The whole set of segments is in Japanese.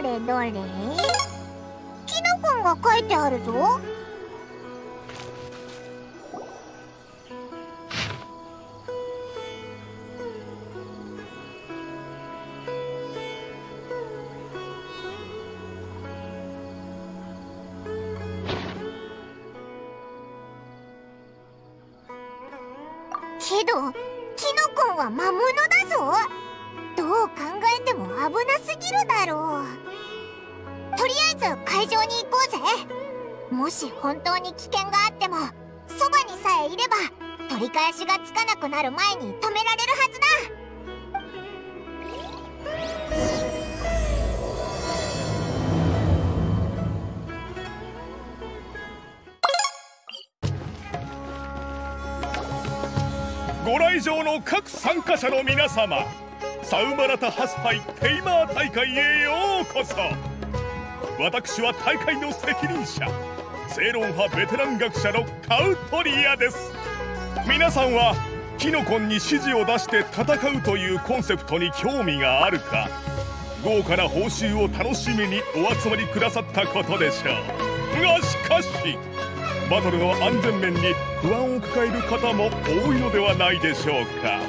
れどれ？キノコンが書いてあるぞ。つかなくなる前に止められるはずだご来場の各参加者の皆様サウマラタハスハイテイマー大会へようこそ私は大会の責任者正論派ベテラン学者のカウトリアです皆さんはキノコンに指示を出して戦うというコンセプトに興味があるか豪華な報酬を楽しみにお集まりくださったことでしょう。がしかしバトルの安全面に不安を抱える方も多いのではないでしょうか。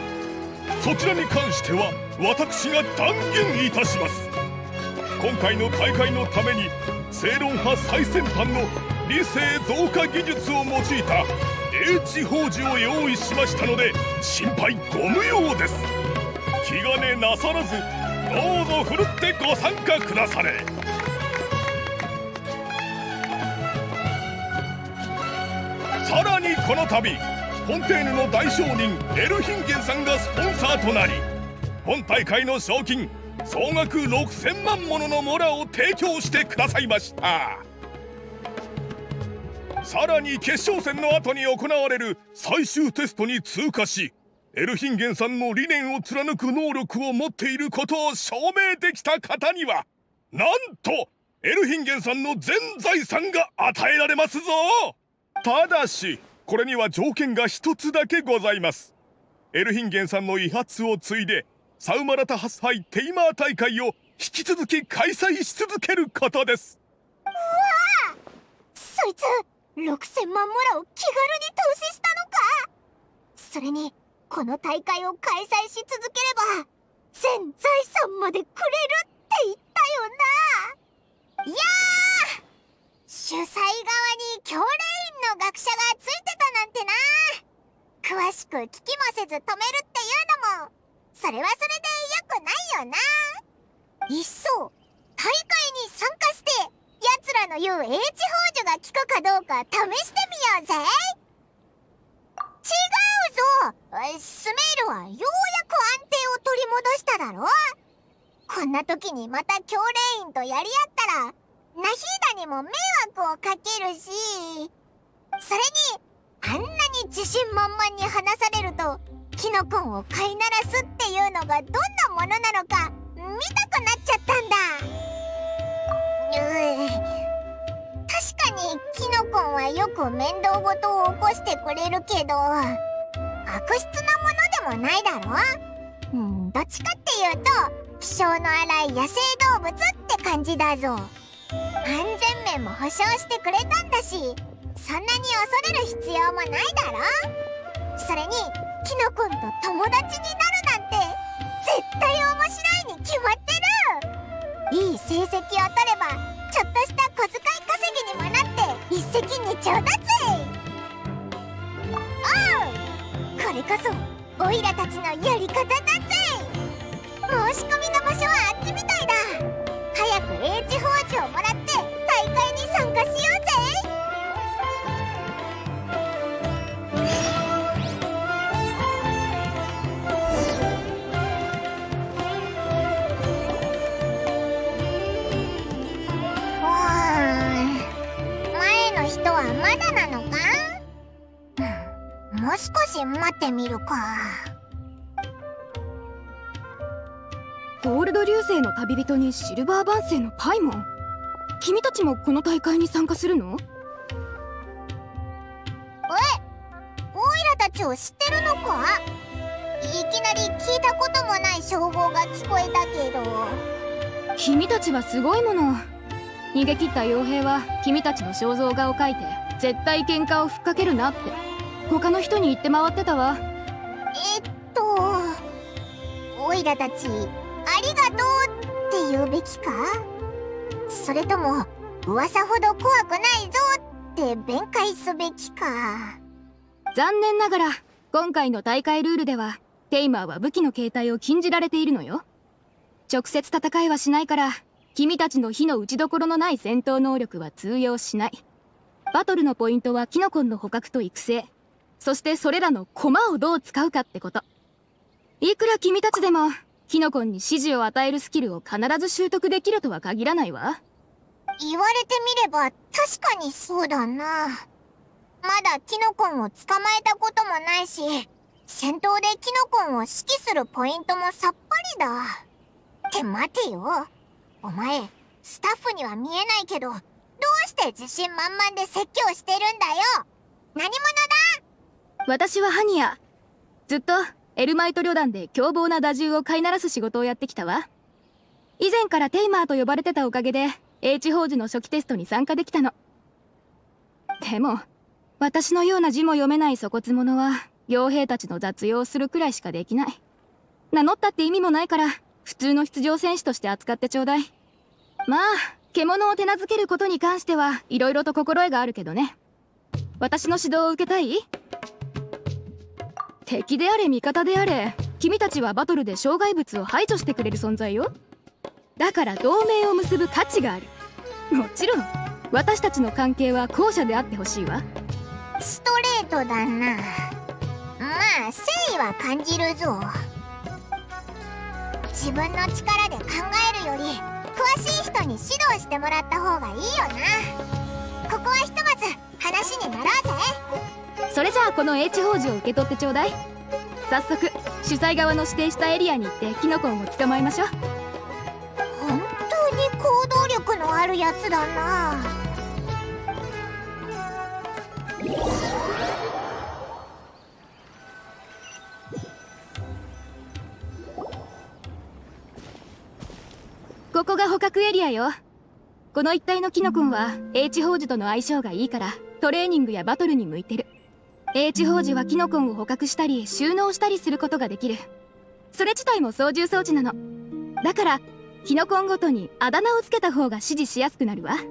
そちらに関しては私が断言いたします。今回の大会のために正論派最先端の理性増加技術を用いた英知宝珠を用意しましたので心配ご無用です。気兼ねなさらずどうぞふるってご参加くだされ。さらにこの度フォンテーヌの大商人エルヒンゲンさんがスポンサーとなり本大会の賞金総額6000万もののモラを提供してくださいました。さらに決勝戦の後に行われる最終テストに通過しエルヒンゲンさんの理念を貫く能力を持っていることを証明できた方にはなんとエルヒンゲンさんの全財産が与えられますぞ!ただしこれには条件が一つだけございます。エルヒンゲンさんの遺発を継いでサウマラタハスハイテイマー大会を引き続き開催し続けることです。うわそいつ6000万モラを気軽に投資したのか？それにこの大会を開催し続ければ全財産までくれるって言ったよな。いや主催側に教練員の学者がついてたなんてな。詳しく聞きもせず止めるっていうのもそれはそれでよくないよな。いっそ大会に参加して奴らの言う英知宝珠が効くかどうか試してみようぜ。違うぞ。スメールはようやく安定を取り戻しただろ。こんな時にまた教練員とやり合ったらナヒーダにも迷惑をかけるしそれにあんなに自信満々に話されるとキノコンを飼いならすっていうのがどんなものなのか見たくなっちゃったんだ。確かにキノコンはよく面倒事を起こしてくれるけど悪質なものでもないだろ？うん。どっちかっていうと気性の荒い野生動物って感じだぞ。安全面も保証してくれたんだしそんなに恐れる必要もないだろ？それにキノコンと友達になるなんて絶対面白いに決まっていい成績を取ればちょっとした小遣い稼ぎにもなって一石二鳥だぜ。おうこれこそオイラたちのやり方だぜ。申し込みの場所はあっちみたいだ。早く英知宝珠をもらって大会に参加しよう。もう少し待ってみるか。ゴールド流星の旅人にシルバー万世のパイモン？君たちもこの大会に参加するの？え？オイラたちを知ってるのか？いきなり聞いたこともない称号が聞こえたけど。君たちはすごいもの。逃げ切った傭兵は君たちの肖像画を描いて絶対喧嘩をふっかけるなって他の人に言って回ってたわ。えっとオイラたちありがとうって言うべきか？それとも噂ほど怖くないぞって弁解すべきか？残念ながら今回の大会ルールではテイマーは武器の形態を禁じられているのよ。直接戦いはしないから君たちの火の打ちどころのない戦闘能力は通用しない。バトルのポイントはキノコンの捕獲と育成そしてそれらの駒をどう使うかってこと。いくら君たちでもキノコンに指示を与えるスキルを必ず習得できるとは限らないわ。言われてみれば確かにそうだな。まだキノコンを捕まえたこともないし戦闘でキノコンを指揮するポイントもさっぱりだ。って待てよ。お前スタッフには見えないけどどうして自信満々で説教してるんだよ。何者だ？私はハニア。ずっとエルマイト旅団で凶暴な打獣を飼いならす仕事をやってきたわ。以前からテイマーと呼ばれてたおかげで H 宝珠の初期テストに参加できたの。でも私のような字も読めない粗骨者は傭兵たちの雑用をするくらいしかできない。名乗ったって意味もないから普通の出場選手として扱ってちょうだい。まあ獣を手なずけることに関しては色々と心得があるけどね。私の指導を受けたい？敵であれ味方であれ君たちはバトルで障害物を排除してくれる存在よ。だから同盟を結ぶ価値がある。もちろん私たちの関係は後者であってほしいわ。ストレートだな。まあ誠意は感じるぞ。自分の力で考えるより詳しい人に指導してもらった方がいいよな。ここはひとまず話になろうぜ。それじゃあこの H 宝珠を受け取ってちょうだい。早速主催側の指定したエリアに行ってキノコンを捕まえましょう。本当に行動力のあるやつだな。ここが捕獲エリアよ。この一帯のキノコンは H 宝珠との相性がいいからトレーニングやバトルに向いてる H 宝珠はキノコンを捕獲したり収納したりすることができる。それ自体も操縦装置なの。だからキノコンごとにあだ名をつけた方が指示しやすくなるわ。例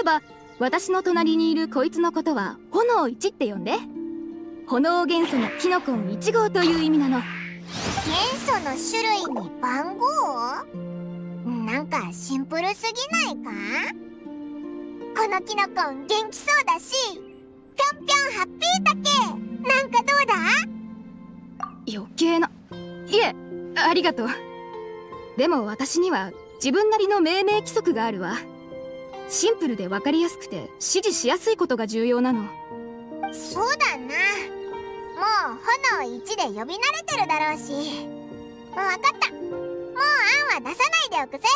えば私の隣にいるこいつのことは炎1って呼んで。炎元素のキノコン1号という意味なの。元素の種類に番号？なんかシンプルすぎないか？このキノコン元気そうだしぴょんぴょんハッピータケなんかどうだ？余計な。いえありがとう。でも私には自分なりの命名規則があるわ。シンプルで分かりやすくて指示しやすいことが重要なの。そうだな。もう炎1で呼び慣れてるだろうし。分かった。もう案は出さないでおくぜ。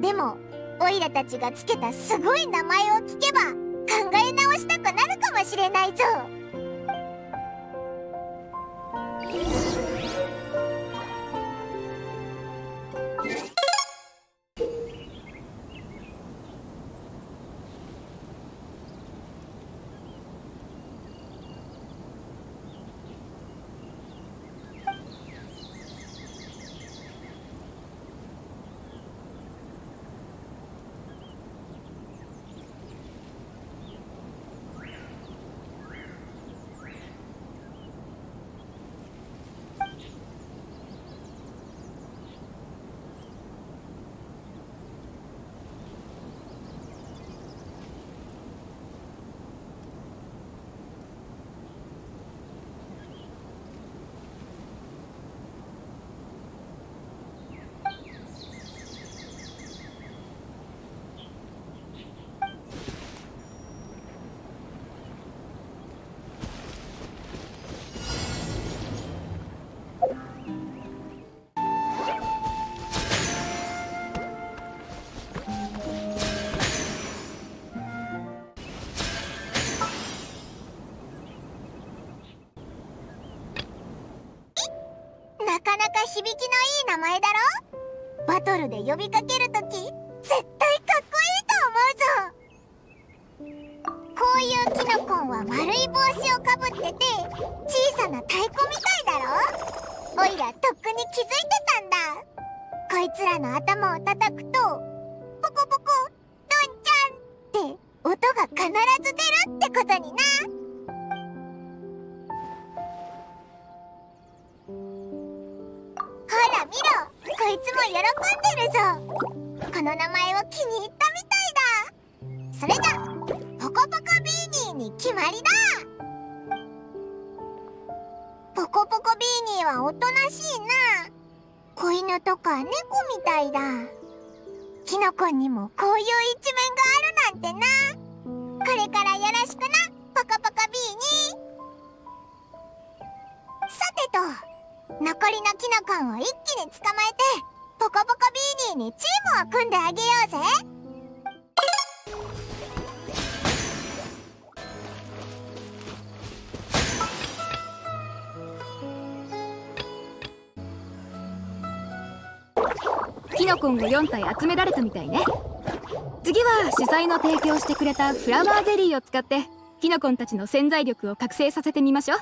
でもオイラたちがつけたすごい名前を聞けばしたくなるかもしれないぞ響きのいい名前だろ？バトルで呼びかける見ろ。こいつも喜んでるぞ。この名前を気に入ったみたいだ。それじゃポコポコビーニーに決まりだ。ポコポコビーニーはおとなしいな。子犬とか猫みたいだ。キノコにもこういう一面があるなんてな。これからよろしくなポコポコビーニー。さてと残りのキノコンを一気に捕まえてポコポコビーニーにチームを組んであげようぜ。キノコンが4体集められたみたいね。次は主催の提供してくれたフラワーゼリーを使ってキノコンたちの潜在力を覚醒させてみましょう。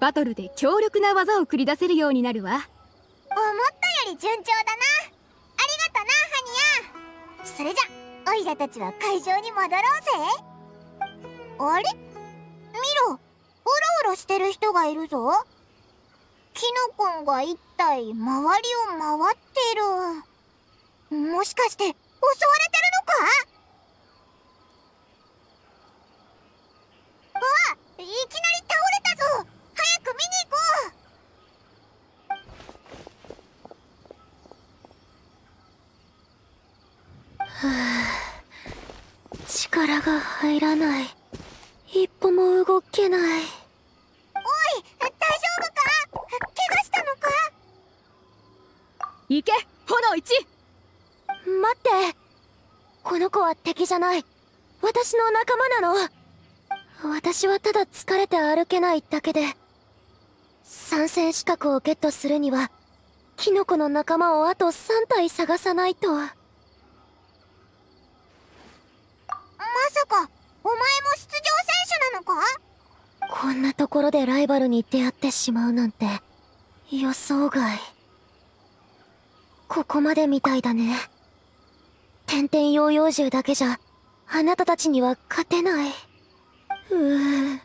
バトルで強力な技を繰り出せるようになるわ。思ったより順調だな。ありがとなハニヤ。それじゃオイラたちは会場に戻ろうぜ。あれ？見ろ。うろうろしてる人がいるぞ。キノコンが一体周りを回ってる。もしかして襲われてるのか？わいきなり倒れたぞ。く見に行こう。はあ力が入らない。一歩も動けない。おい大丈夫か？怪我したのか？行け炎一。待って。この子は敵じゃない。私の仲間なの。私はただ疲れて歩けないだけで参戦資格をゲットするにはキノコの仲間をあと3体探さないと。まさかお前も出場選手なのか？こんなところでライバルに出会ってしまうなんて予想外。ここまでみたいだね。天々ヨーヨー銃だけじゃあなたたちには勝てない。うー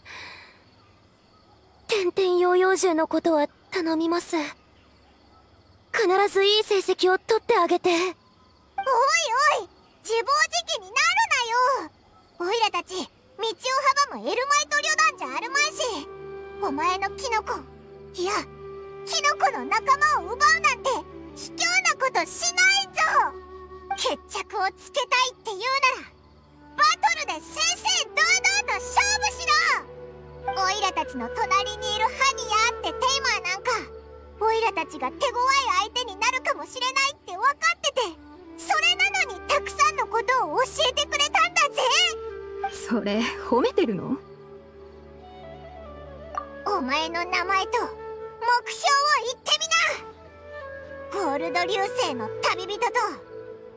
天々ヨーヨー銃のことは頼みます。必ずいい成績を取ってあげて。おいおい自暴自棄になるなよ。オイラたち道を阻むエルマイト旅団じゃあるまいし。お前のキノコいやキノコの仲間を奪うなんて卑怯なことしないぞ。決着をつけたいって言うなら。ちの隣にいるハニヤってテイマーなんかオイラたちが手強い相手になるかもしれないって分かっててそれなのにたくさんのことを教えてくれたんだぜ。それ褒めてるの？お前の名前と目標を言ってみな。ゴールド流星の旅人と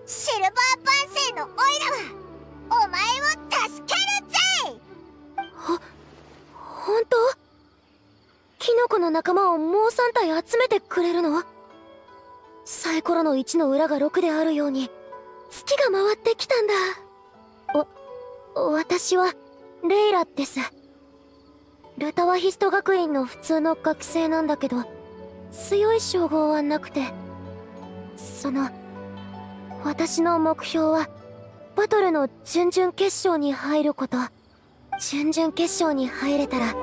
シルバー万世のオイラはお前を助ける本当？キノコの仲間をもう3体集めてくれるの？サイコロの1の裏が6であるように月が回ってきたんだ。お私はレイラです。ルタワヒスト学院の普通の学生なんだけど強い称号はなくてその私の目標はバトルの準々決勝に入ること。準々決勝に入れたら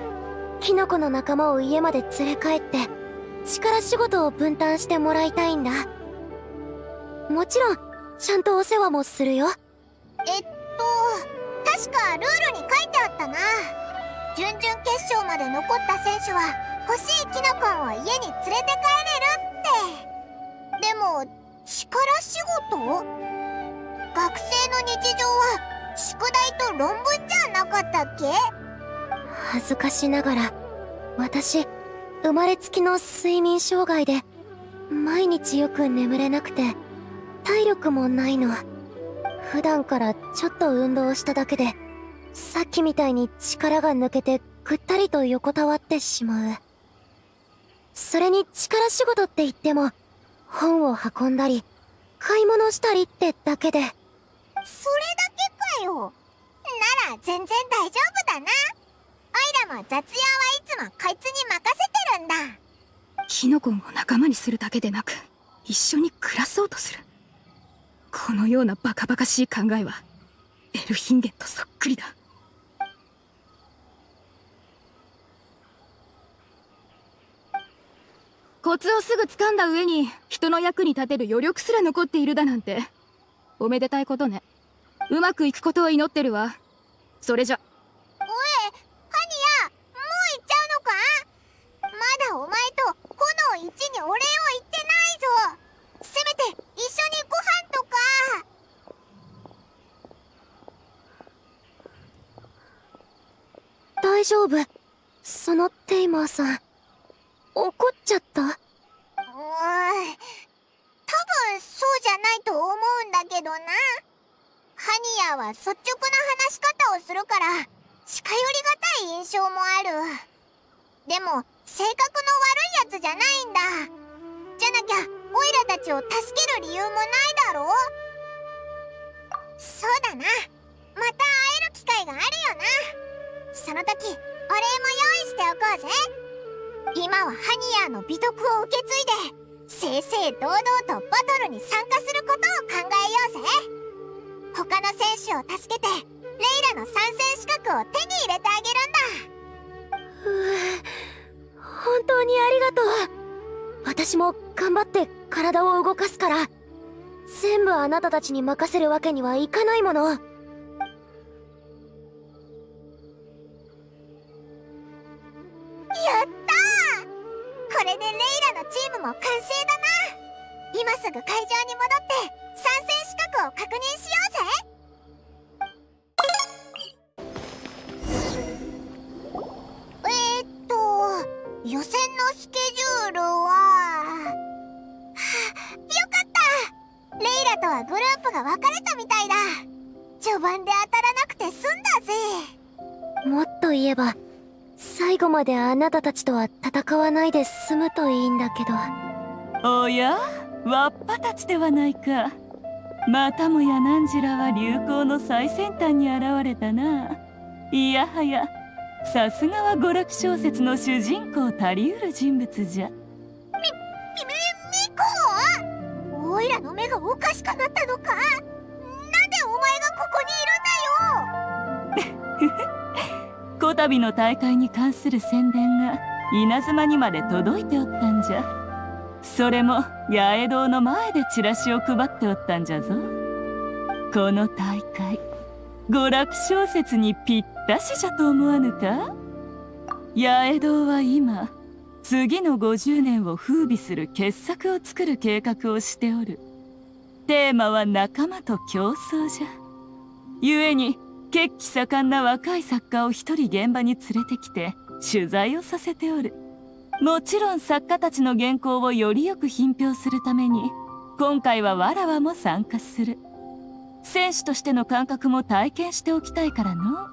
キノコの仲間を家まで連れ帰って力仕事を分担してもらいたいんだ。もちろんちゃんとお世話もするよ。えっと確かルールに書いてあったな。準々決勝まで残った選手は欲しいキノコンを家に連れて帰れるって。でも力仕事？学生の日常は宿題と論文じゃなかったっけ？恥ずかしながら私生まれつきの睡眠障害で毎日よく眠れなくて体力もないの。普段からちょっと運動しただけでさっきみたいに力が抜けてぐったりと横たわってしまう。それに力仕事って言っても本を運んだり買い物したりってだけで。それだけよ。なら全然大丈夫だな。オイラも雑用はいつもこいつに任せてるんだ。キノコンを仲間にするだけでなく一緒に暮らそうとする。このようなバカバカしい考えはエルヒンゲンとそっくりだ。コツをすぐ掴んだ上に人の役に立てる余力すら残っているだなんておめでたいことね。うまくいくことを祈ってるわ。それじゃ。おいハニヤもう行っちゃうのか？まだお前と炎一にお礼を言ってないぞ。せめて一緒にご飯とか。大丈夫。そのテイマーさん怒っちゃった？うん多分そうじゃないと思うんだけどなハニヤは率直な話し方をするから近寄りがたい印象もある。でも性格の悪いやつじゃないんだ。じゃなきゃオイラたちを助ける理由もないだろう。そうだな。また会える機会があるよな。その時お礼も用意しておこうぜ。今はハニヤーの美徳を受け継いで正々堂々とバトルに参加することを考えようぜ。他の選手を助けてレイラの参戦資格を手に入れてあげるんだ。本当にありがとう。私も頑張って体を動かすから。全部あなたたちに任せるわけにはいかないもの。やったこれでレイラのチームも完成だな。今すぐ会場に戻って参戦資格を確認しようぜ。えー、っと予選のスケジュールははよかった。レイラとはグループが分かれたみたいだ。序盤で当たらなくて済んだぜ。もっと言えば最後まであなたたちとは戦わないで済むといいんだけど。おや？わっぱたちではないかまたもや汝らは流行の最先端に現れたな。いやはやさすがは娯楽小説の主人公たりうる人物じゃ。み、み、みこおいらの目がおかしくなったのか？なんでお前がここにいるんだよ？こたびの大会に関する宣伝が稲妻にまで届いておったんじゃそれも八重堂の前でチラシを配っておったんじゃぞ。この大会娯楽小説にぴったしじゃと思わぬか？八重堂は今次の50年を風靡する傑作を作る計画をしておる。テーマは仲間と競争じゃ。故に血気盛んな若い作家を一人現場に連れてきて取材をさせておる。もちろん作家たちの原稿をよりよく品評するために今回はわらわも参加する。選手としての感覚も体験しておきたいからの。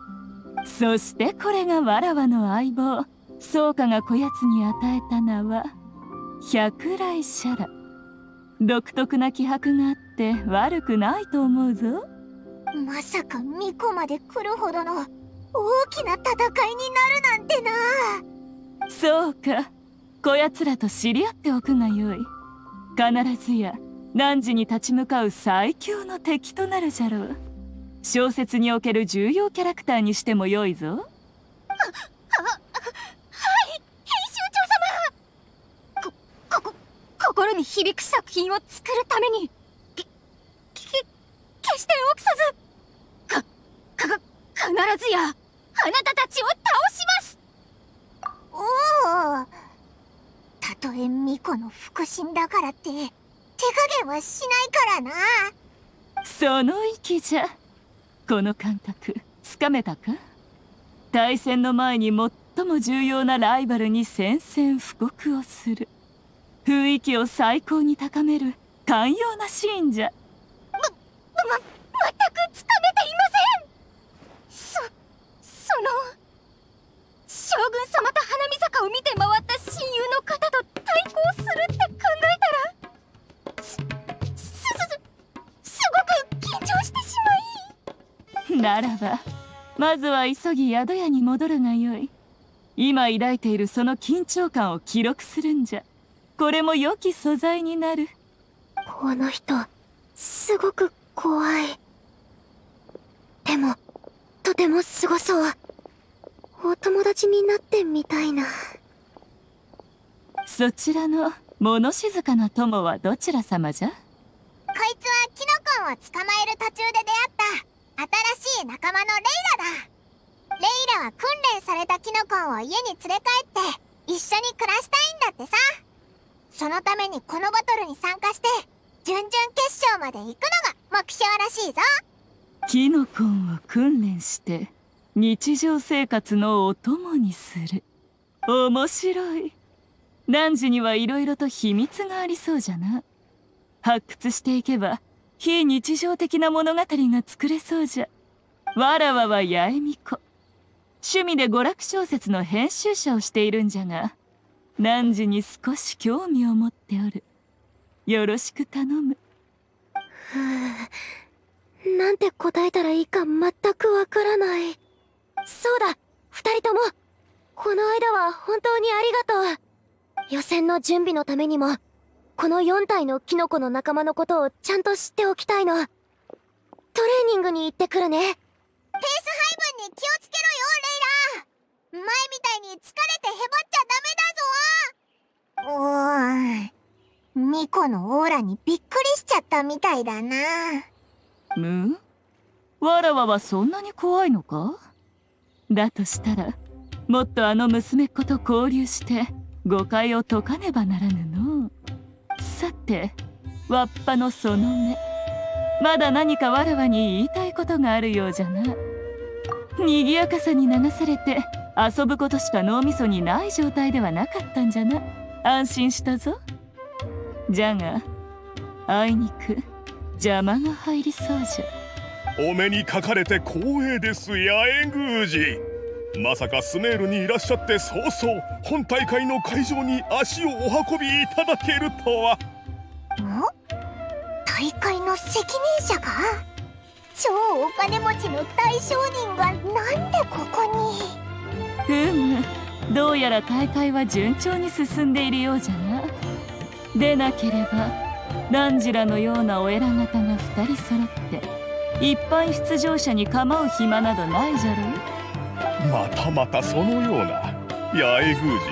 そしてこれがわらわの相棒。宗家がこやつに与えた名は百来シャラ独特な気迫があって悪くないと思うぞ。まさか巫女まで来るほどの大きな戦いになるなんて。そうか。こやつらと知り合っておくがよい。必ずや汝に立ち向かう最強の敵となるじゃろう。小説における重要キャラクターにしてもよいぞ。は、は、はい編集長様こ、ここ、心に響く作品を作るためにき、き、決して臆さずか、必ずや、あなたたちを倒しますおおたとえ巫女の腹心だからって手加減はしないからな。その息じゃこの感覚つかめたか？対戦の前に最も重要なライバルに宣戦布告をする。雰囲気を最高に高める寛容なシーンじゃ。ま、ま、全くつかめていません。ならばまずは急ぎ宿屋に戻るがよい。今抱いているその緊張感を記録するんじゃ。これも良き素材になる。この人すごく怖い。でもとてもすごそう。お友達になってみたいな。そちらの物静かな友はどちら様じゃ？こいつはキノコンを捕まえる途中で出会った新しい仲間のレイラだ。レイラは訓練されたキノコンを家に連れ帰って一緒に暮らしたいんだってさ。そのためにこのバトルに参加して準々決勝まで行くのが目標らしいぞ。キノコンを訓練して日常生活のお供にする。面白い。汝にはいろいろと秘密がありそうじゃな。発掘していけば非日常的な物語が作れそうじゃ。わらわは八重美子。趣味で娯楽小説の編集者をしているんじゃが汝に少し興味を持っておる。よろしく頼む。ふなんて答えたらいいか全くわからない。そうだ二人とも。この間は本当にありがとう。予選の準備のためにも。この4体のキノコの仲間のことをちゃんと知っておきたいの。トレーニングに行ってくるね。ペース配分に気をつけろよレイラ前みたいに疲れてへばっちゃダメだぞ。おーミコのオーラにびっくりしちゃったみたいだな。む？わらわはそんなに怖いのか？だとしたらもっとあの娘っ子と交流して誤解を解かねばならぬのさてわっぱのその目。まだ何かわらわに言いたいことがあるようじゃな。賑やかさに流されて遊ぶことしか脳みそにない状態ではなかったんじゃな。安心したぞ。じゃがあいにく邪魔が入りそうじゃ。お目にかかれて光栄です八重宮司。まさかスメールにいらっしゃって早々本大会の会場に足をお運びいただけるとは。大会の責任者が？超お金持ちの大商人がなんでここに？ふむどうやら大会は順調に進んでいるようじゃな。でなければランジラのようなお偉方が2人揃って一般出場者に構う暇などないじゃろう？またまたそのような。八重宮司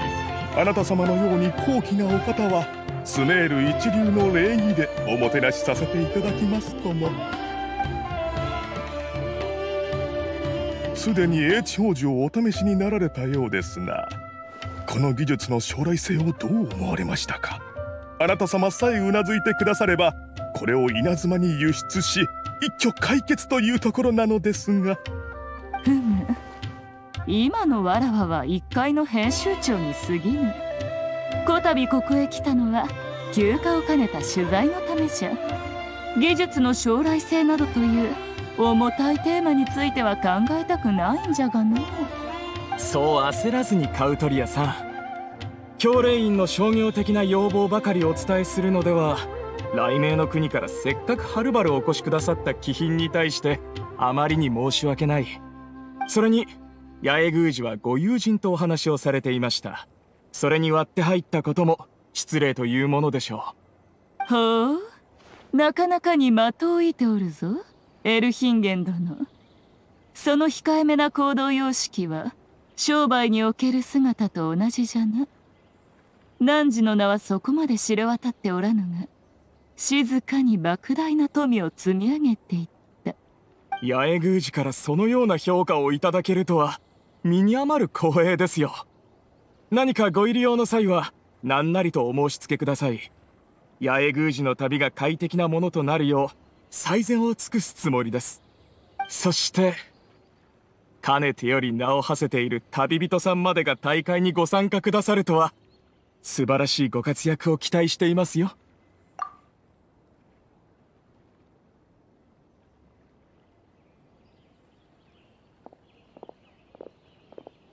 あなた様のように高貴なお方はスメール一流の礼儀でおもてなしさせていただきますとも。すでに英知宝珠をお試しになられたようですがこの技術の将来性をどう思われましたか？あなた様さえうなずいてくださればこれを稲妻に輸出し一挙解決というところなのですが。ふむ。今のわらわは一階の編集長に過ぎぬ。こたびここへ来たのは休暇を兼ねた取材のためじゃ。技術の将来性などという重たいテーマについては考えたくないんじゃがの。そう焦らずにカウトリアさ。ん教令員の商業的な要望ばかりお伝えするのでは雷鳴の国からせっかくはるばるお越しくださった貴賓に対してあまりに申し訳ない。それに八重宮司はご友人とお話をされていました。それに割って入ったことも失礼というものでしょう。ほうなかなかに的を射ておるぞ。エルヒンゲン殿。その控えめな行動様式は商売における姿と同じじゃな。汝の名はそこまで知れ渡っておらぬが静かに莫大な富を積み上げていった。八重宮司からそのような評価をいただけるとは身に余る光栄ですよ何かご入り用の際は何なりとお申し付けください。八重宮司の旅が快適なものとなるよう最善を尽くすつもりです。そしてかねてより名を馳せている旅人さんまでが大会にご参加くださるとは素晴らしいご活躍を期待していますよ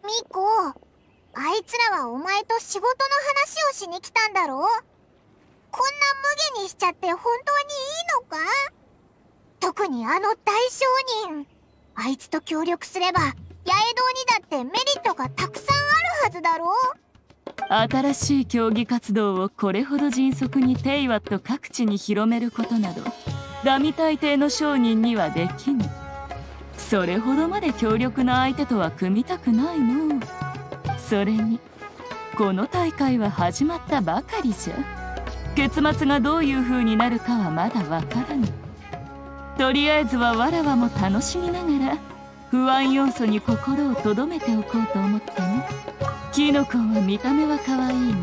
ミコあいつらはお前と仕事の話をしに来たんだろ？こんな無下にしちゃって本当にいいのか？特にあの大商人。あいつと協力すれば八重堂にだってメリットがたくさんあるはずだろ？新しい競技活動をこれほど迅速にテイワット各地に広めることなどダミ大帝の商人にはできぬ。それほどまで強力な相手とは組みたくないの。それにこの大会は始まったばかりじゃ。結末がどういう風になるかはまだわからぬ。とりあえずはわらわも楽しみながら不安要素に心を留めておこうと思ってね。キノコは見た目は可愛いが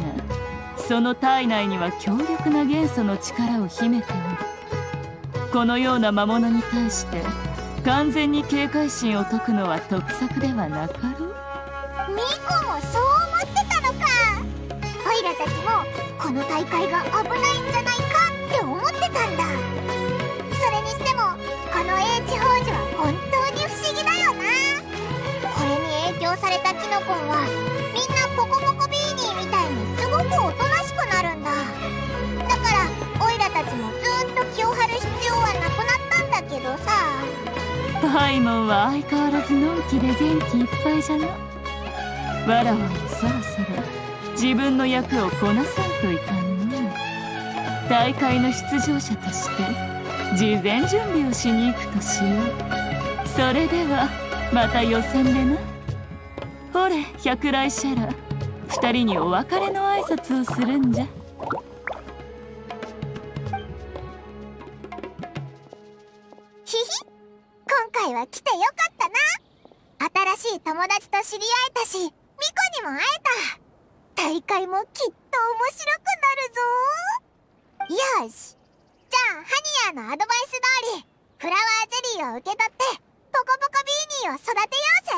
その体内には強力な元素の力を秘めておる。このような魔物に対して完全に警戒心を解くのは得策ではなかろう。ミコこの大会が危ないんじゃないかって思ってたんだ。それにしてもこの英知宝珠は本当に不思議だよな。これに影響されたキノコンはみんなポコポコビーニーみたいにすごくおとなしくなるんだ。だからオイラたちもずっと気を張る必要はなくなったんだけどさ。パイモンは相変わらずのんきで元気いっぱいじゃなわらわもそろそろ自分の役をこなさんといかんの大会の出場者として事前準備をしに行くとしよう。それではまた予選でな。ほれ百来シャラ二人にお別れの挨拶をするんじゃ。ひひ今回は来てよかったな。新しい友達と知り合えたしミコにも会えた。大会もきっと面白くなるぞ。よし。じゃあハニヤのアドバイス通りフラワーゼリーを受け取ってポコポコビーニーを育てようぜ。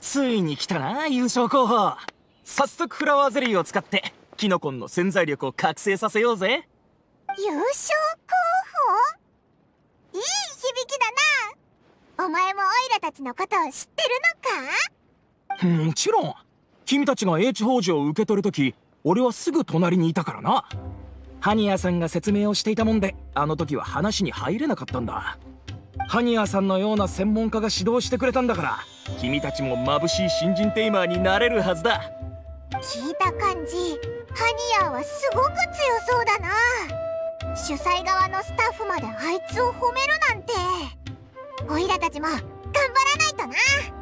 ついに来たな優勝候補。早速フラワーゼリーを使ってキノコンの潜在力を覚醒させようぜ。優勝候補？いい響きだなお前もオイラたちのことを知ってるのか？もちろん。君たちが H 宝珠を受け取るとき俺はすぐ隣にいたからな。ハニヤさんが説明をしていたもんであの時は話に入れなかったんだ。ハニヤさんのような専門家が指導してくれたんだから君たちも眩しい新人テイマーになれるはずだ。聞いた感じハニヤはすごく強そうだな。主催側のスタッフまであいつを褒めるなんてオイラたちも頑張らないとな。